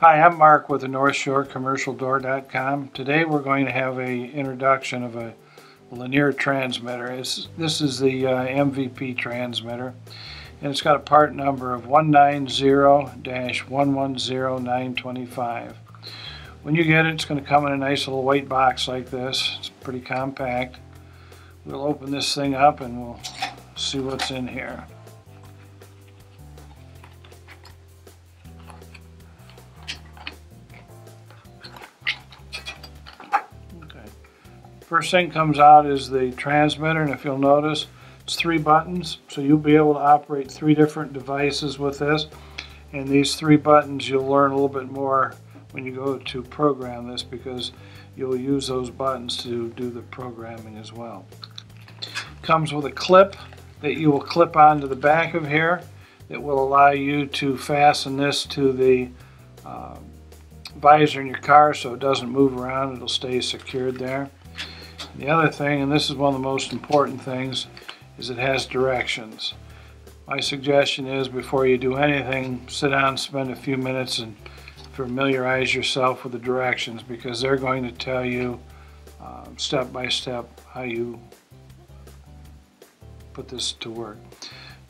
Hi, I'm Mark with the North Shore Commercial Door.com. Today we're going to have a introduction of a linear transmitter. It's, this is the uh, MVP transmitter and it's got a part number of 190-110925. When you get it, it's going to come in a nice little white box like this. It's pretty compact. We'll open this thing up and we'll see what's in here. First thing comes out is the transmitter and if you'll notice it's three buttons so you'll be able to operate three different devices with this and these three buttons you'll learn a little bit more when you go to program this because you'll use those buttons to do the programming as well. Comes with a clip that you will clip onto the back of here that will allow you to fasten this to the uh, visor in your car so it doesn't move around, it'll stay secured there. The other thing, and this is one of the most important things, is it has directions. My suggestion is before you do anything, sit down, spend a few minutes and familiarize yourself with the directions because they're going to tell you um, step by step how you put this to work.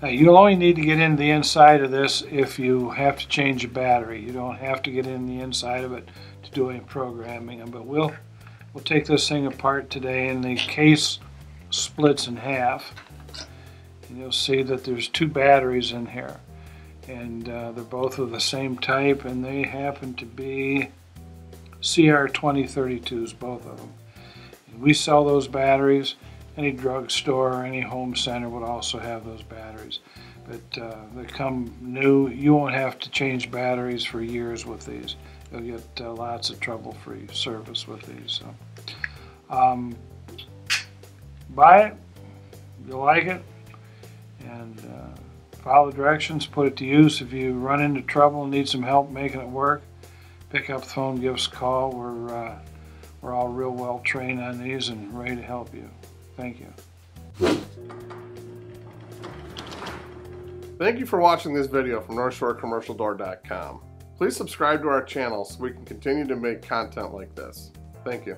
Now you'll only need to get into the inside of this if you have to change a battery. You don't have to get in the inside of it to do any programming. But we'll we'll take this thing apart today and the case splits in half. And you'll see that there's two batteries in here. And uh, they're both of the same type and they happen to be CR2032s, both of them. And we sell those batteries any drugstore, or any home center would also have those batteries. But uh, they come new. You won't have to change batteries for years with these. You'll get uh, lots of trouble-free service with these. So, um, buy it. you'll like it, and uh, follow the directions. Put it to use. If you run into trouble and need some help making it work, pick up the phone, give us a call. We're uh, we're all real well trained on these and ready to help you. Thank you. Thank you for watching this video from NorthshoreCommercialDoor.com. Please subscribe to our channel so we can continue to make content like this. Thank you.